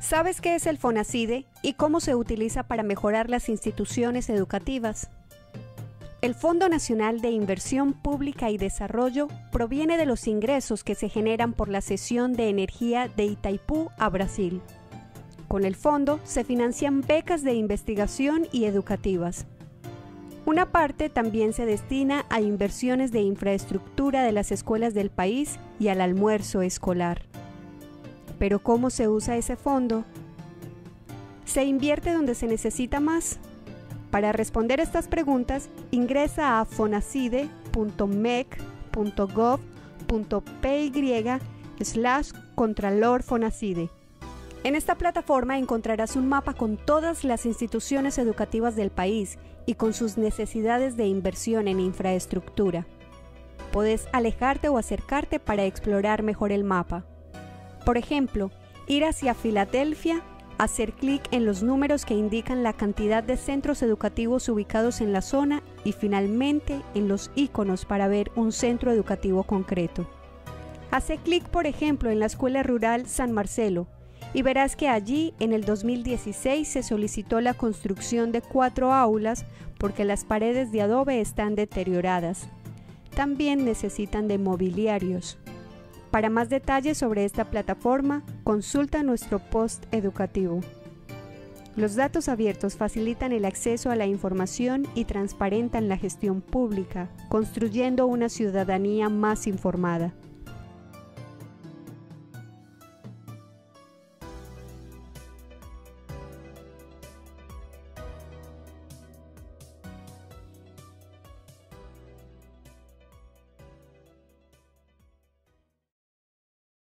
¿Sabes qué es el FONACIDE y cómo se utiliza para mejorar las instituciones educativas? El Fondo Nacional de Inversión Pública y Desarrollo proviene de los ingresos que se generan por la cesión de energía de Itaipú a Brasil. Con el fondo se financian becas de investigación y educativas. Una parte también se destina a inversiones de infraestructura de las escuelas del país y al almuerzo escolar. Pero ¿cómo se usa ese fondo? ¿Se invierte donde se necesita más? Para responder estas preguntas, ingresa a fonacide.mec.gov.py slash Contralor Fonacide. En esta plataforma encontrarás un mapa con todas las instituciones educativas del país y con sus necesidades de inversión en infraestructura. Puedes alejarte o acercarte para explorar mejor el mapa. Por ejemplo, ir hacia Filadelfia, hacer clic en los números que indican la cantidad de centros educativos ubicados en la zona y finalmente en los iconos para ver un centro educativo concreto. Hace clic, por ejemplo, en la Escuela Rural San Marcelo y verás que allí en el 2016 se solicitó la construcción de cuatro aulas porque las paredes de adobe están deterioradas. También necesitan de mobiliarios. Para más detalles sobre esta plataforma, consulta nuestro post educativo. Los datos abiertos facilitan el acceso a la información y transparentan la gestión pública, construyendo una ciudadanía más informada.